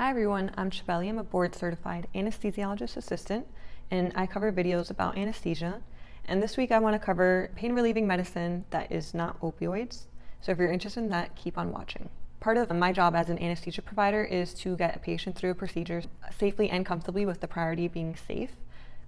Hi everyone, I'm Chabely. I'm a board certified anesthesiologist assistant and I cover videos about anesthesia. And this week I want to cover pain relieving medicine that is not opioids. So if you're interested in that, keep on watching. Part of my job as an anesthesia provider is to get a patient through a procedure safely and comfortably with the priority being safe.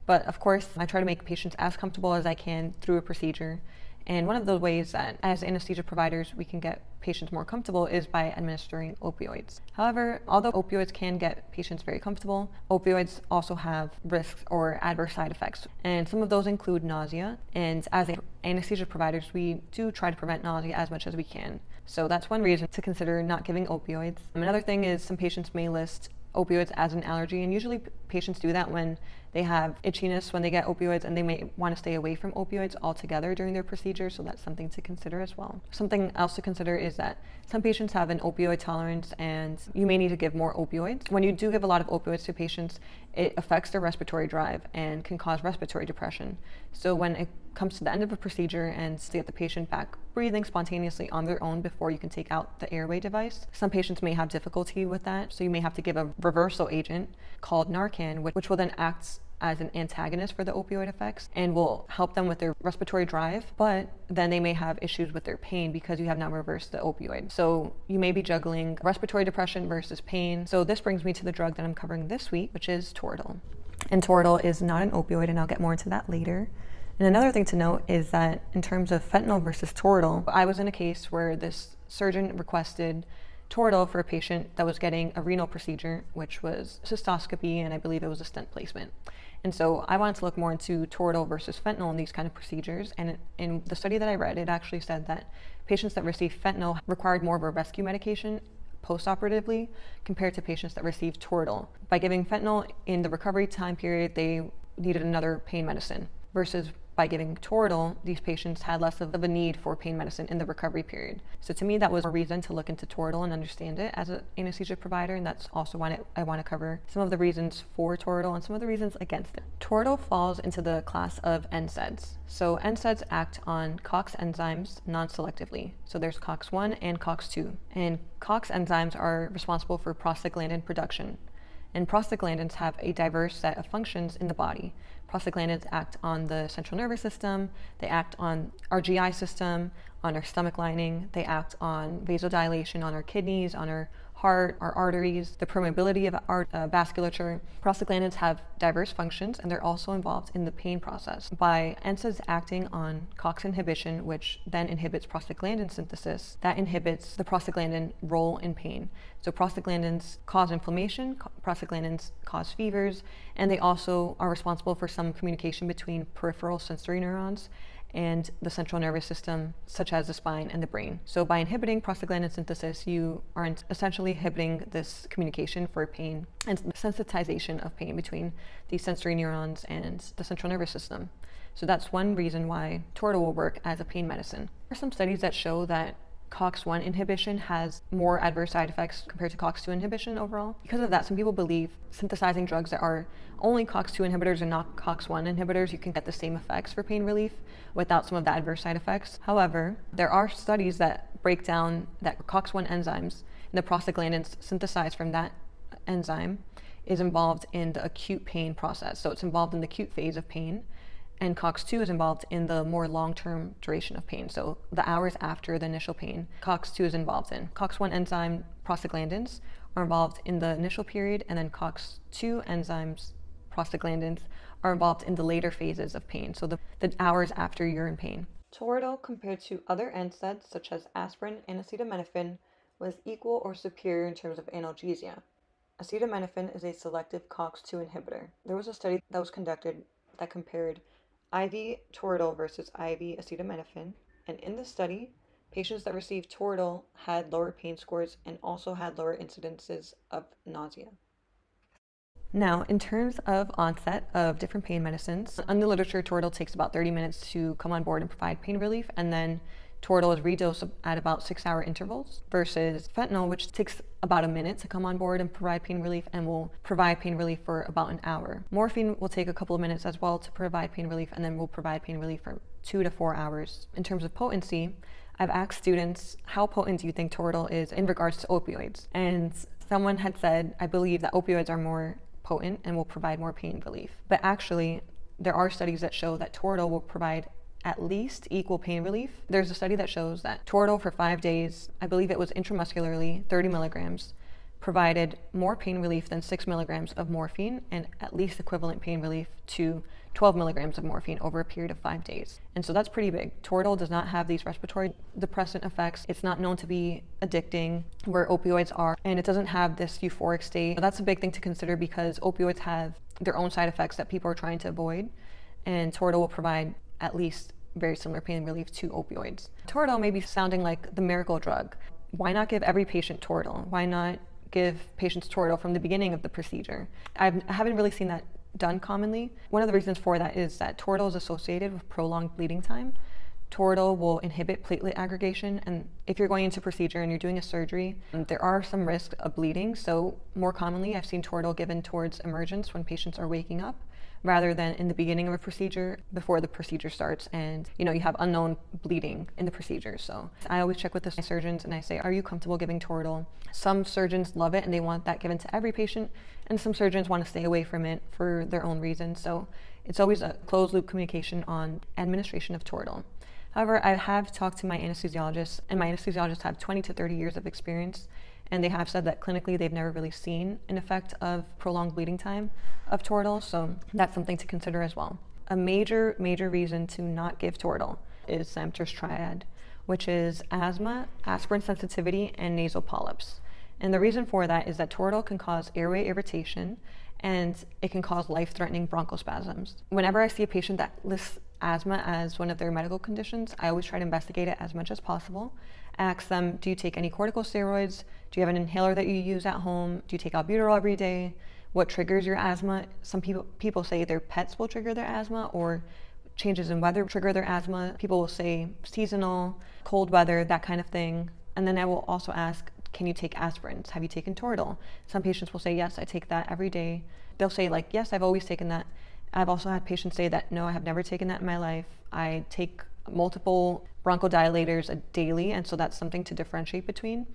But of course, I try to make patients as comfortable as I can through a procedure and one of the ways that, as anesthesia providers, we can get patients more comfortable is by administering opioids. However, although opioids can get patients very comfortable, opioids also have risks or adverse side effects. And some of those include nausea. And as anesthesia providers, we do try to prevent nausea as much as we can. So that's one reason to consider not giving opioids. Another thing is some patients may list opioids as an allergy, and usually patients do that when they have itchiness when they get opioids and they may want to stay away from opioids altogether during their procedure, so that's something to consider as well. Something else to consider is that some patients have an opioid tolerance and you may need to give more opioids. When you do give a lot of opioids to patients, it affects their respiratory drive and can cause respiratory depression. So when it comes to the end of a procedure and to get the patient back breathing spontaneously on their own before you can take out the airway device, some patients may have difficulty with that. So you may have to give a reversal agent called Narcan, which will then act as an antagonist for the opioid effects and will help them with their respiratory drive, but then they may have issues with their pain because you have not reversed the opioid. So you may be juggling respiratory depression versus pain. So this brings me to the drug that I'm covering this week, which is Toradol. And Toradol is not an opioid, and I'll get more into that later. And another thing to note is that in terms of fentanyl versus Toradol, I was in a case where this surgeon requested Toradol for a patient that was getting a renal procedure, which was cystoscopy, and I believe it was a stent placement. And so I wanted to look more into Toradol versus fentanyl in these kind of procedures. And in the study that I read, it actually said that patients that received fentanyl required more of a rescue medication postoperatively compared to patients that received Toradol. By giving fentanyl in the recovery time period, they needed another pain medicine versus by giving Toradol, these patients had less of a need for pain medicine in the recovery period. So to me, that was a reason to look into Toradol and understand it as an anesthesia provider, and that's also why I want to cover some of the reasons for Toradol and some of the reasons against it. Toradol falls into the class of NSAIDs. So NSAIDs act on COX enzymes non-selectively. So there's COX-1 and COX-2, and COX enzymes are responsible for prostaglandin production and prostaglandins have a diverse set of functions in the body. Prostaglandins act on the central nervous system, they act on our GI system, on our stomach lining, they act on vasodilation on our kidneys, on our heart, our arteries, the permeability of our uh, vasculature. Prostaglandins have diverse functions and they're also involved in the pain process. By NSAIDs acting on COX inhibition, which then inhibits prostaglandin synthesis, that inhibits the prostaglandin role in pain. So prostaglandins cause inflammation, prostaglandins cause fevers, and they also are responsible for some communication between peripheral sensory neurons and the central nervous system, such as the spine and the brain. So, by inhibiting prostaglandin synthesis, you are essentially inhibiting this communication for pain and sensitization of pain between these sensory neurons and the central nervous system. So, that's one reason why Toradol will work as a pain medicine. There are some studies that show that COX1 inhibition has more adverse side effects compared to COX2 inhibition overall. Because of that, some people believe synthesizing drugs that are only COX2 inhibitors and not COX1 inhibitors, you can get the same effects for pain relief without some of the adverse side effects. However, there are studies that break down that COX1 enzymes and the prostaglandins synthesized from that enzyme is involved in the acute pain process. So it's involved in the acute phase of pain and COX2 is involved in the more long-term duration of pain, so the hours after the initial pain, COX2 is involved in. COX1 enzyme prostaglandins are involved in the initial period, and then COX2 enzymes prostaglandins are involved in the later phases of pain, so the, the hours after you're in pain. Toradol compared to other NSAIDs such as aspirin and acetaminophen was equal or superior in terms of analgesia. Acetaminophen is a selective COX2 inhibitor. There was a study that was conducted that compared IV Toradol versus IV acetaminophen, and in the study, patients that received Toradol had lower pain scores and also had lower incidences of nausea. Now, in terms of onset of different pain medicines, in the literature, Toradol takes about 30 minutes to come on board and provide pain relief, and then Toradol is redosed at about six hour intervals versus fentanyl, which takes about a minute to come on board and provide pain relief and will provide pain relief for about an hour. Morphine will take a couple of minutes as well to provide pain relief and then will provide pain relief for two to four hours. In terms of potency, I've asked students, how potent do you think Toradol is in regards to opioids? And someone had said, I believe that opioids are more potent and will provide more pain relief. But actually, there are studies that show that Toradol will provide at least equal pain relief. There's a study that shows that Toradol for five days, I believe it was intramuscularly, 30 milligrams, provided more pain relief than six milligrams of morphine and at least equivalent pain relief to 12 milligrams of morphine over a period of five days. And so that's pretty big. Toradol does not have these respiratory depressant effects. It's not known to be addicting where opioids are, and it doesn't have this euphoric state. That's a big thing to consider because opioids have their own side effects that people are trying to avoid, and Toradol will provide at least very similar pain relief to opioids. Toradol may be sounding like the miracle drug. Why not give every patient Toradol? Why not give patients Toradol from the beginning of the procedure? I've, I haven't really seen that done commonly. One of the reasons for that is that Toradol is associated with prolonged bleeding time. Toradol will inhibit platelet aggregation, and if you're going into procedure and you're doing a surgery, there are some risks of bleeding. So more commonly, I've seen Toradol given towards emergence when patients are waking up rather than in the beginning of a procedure before the procedure starts and you know you have unknown bleeding in the procedure. So i always check with the surgeons and i say are you comfortable giving toradol? Some surgeons love it and they want that given to every patient and some surgeons want to stay away from it for their own reasons. So it's always a closed loop communication on administration of toradol. However, I have talked to my anesthesiologist, and my anesthesiologists have 20 to 30 years of experience and they have said that clinically they've never really seen an effect of prolonged bleeding time of Toradol, so that's something to consider as well. A major, major reason to not give Toradol is Samter's triad, which is asthma, aspirin sensitivity, and nasal polyps. And the reason for that is that Toradol can cause airway irritation and it can cause life threatening bronchospasms. Whenever I see a patient that lists asthma as one of their medical conditions, I always try to investigate it as much as possible. Ask them, do you take any corticosteroids? Do you have an inhaler that you use at home? Do you take albuterol every day? What triggers your asthma? Some people people say their pets will trigger their asthma or changes in weather trigger their asthma. People will say seasonal, cold weather, that kind of thing. And then I will also ask, can you take aspirins? Have you taken Toradol? Some patients will say, yes, I take that every day. They'll say, like, yes, I've always taken that. I've also had patients say that, no, I have never taken that in my life. I take multiple bronchodilators daily, and so that's something to differentiate between.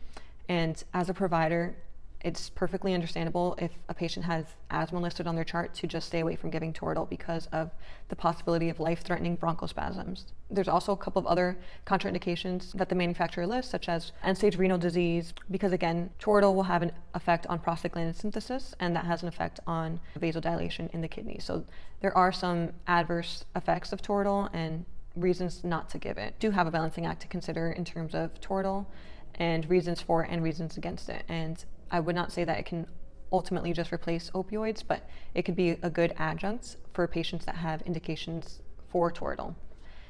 And as a provider, it's perfectly understandable if a patient has asthma listed on their chart to just stay away from giving Toradol because of the possibility of life-threatening bronchospasms. There's also a couple of other contraindications that the manufacturer lists, such as end-stage renal disease, because again, Toradol will have an effect on prostaglandin synthesis, and that has an effect on vasodilation in the kidney. So there are some adverse effects of Toradol and reasons not to give it. Do have a balancing act to consider in terms of Toradol and reasons for and reasons against it. And I would not say that it can ultimately just replace opioids, but it could be a good adjunct for patients that have indications for Toradol.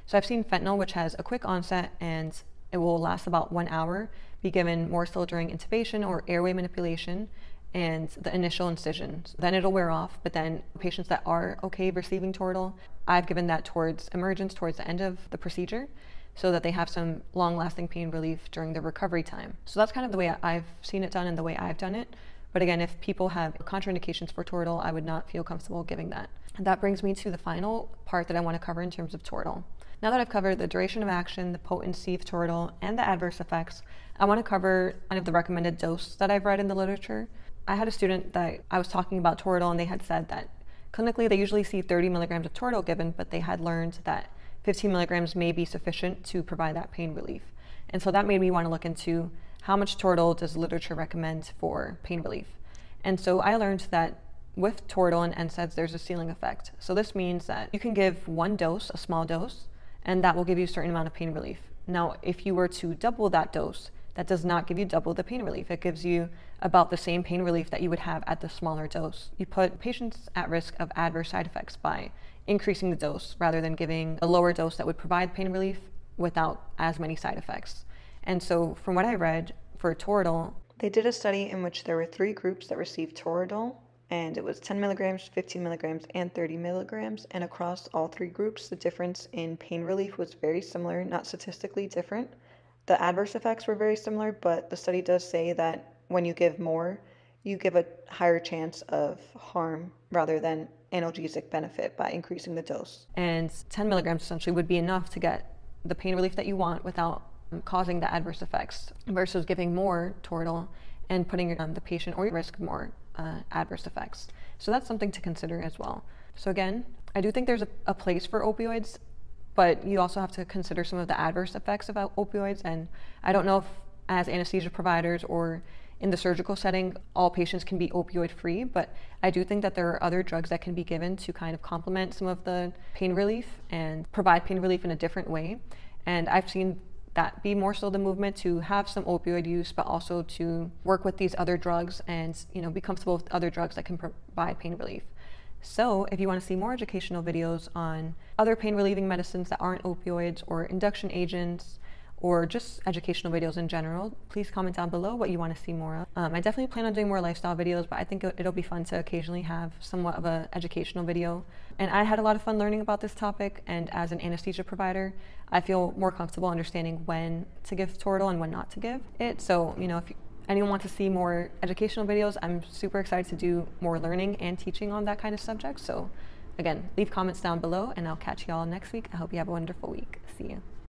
So I've seen fentanyl, which has a quick onset and it will last about one hour, be given more so during intubation or airway manipulation and the initial incisions. Then it'll wear off, but then patients that are okay receiving Toradol, I've given that towards emergence, towards the end of the procedure so that they have some long lasting pain relief during the recovery time. So that's kind of the way I've seen it done and the way I've done it. But again, if people have contraindications for Toradol, I would not feel comfortable giving that. And that brings me to the final part that I want to cover in terms of Toradol. Now that I've covered the duration of action, the potency of Toradol, and the adverse effects, I want to cover kind of the recommended dose that I've read in the literature. I had a student that I was talking about Toradol, and they had said that clinically they usually see 30 milligrams of Toradol given, but they had learned that 15 milligrams may be sufficient to provide that pain relief. And so that made me want to look into how much Toradol does literature recommend for pain relief. And so I learned that with Toradol and NSAIDs, there's a ceiling effect. So this means that you can give one dose, a small dose, and that will give you a certain amount of pain relief. Now, if you were to double that dose, that does not give you double the pain relief. It gives you about the same pain relief that you would have at the smaller dose. You put patients at risk of adverse side effects by increasing the dose rather than giving a lower dose that would provide pain relief without as many side effects. And so, from what I read for Toradol, they did a study in which there were three groups that received Toradol, and it was 10 milligrams, 15 milligrams, and 30 milligrams. And across all three groups, the difference in pain relief was very similar, not statistically different. The adverse effects were very similar, but the study does say that when you give more, you give a higher chance of harm rather than analgesic benefit by increasing the dose. And 10 milligrams essentially would be enough to get the pain relief that you want without causing the adverse effects versus giving more Toradol and putting um, the patient or risk more uh, adverse effects. So that's something to consider as well. So again, I do think there's a, a place for opioids, but you also have to consider some of the adverse effects of opioids. And I don't know if as anesthesia providers or in the surgical setting, all patients can be opioid free, but I do think that there are other drugs that can be given to kind of complement some of the pain relief and provide pain relief in a different way. And I've seen that be more so the movement to have some opioid use, but also to work with these other drugs and you know be comfortable with other drugs that can provide pain relief. So, if you want to see more educational videos on other pain relieving medicines that aren't opioids or induction agents, or just educational videos in general, please comment down below what you want to see more of. Um, I definitely plan on doing more lifestyle videos, but I think it'll be fun to occasionally have somewhat of an educational video. And I had a lot of fun learning about this topic, and as an anesthesia provider, I feel more comfortable understanding when to give Toradol and when not to give it. So, you know, if anyone wants to see more educational videos, I'm super excited to do more learning and teaching on that kind of subject. So, again, leave comments down below, and I'll catch y'all next week. I hope you have a wonderful week. See you.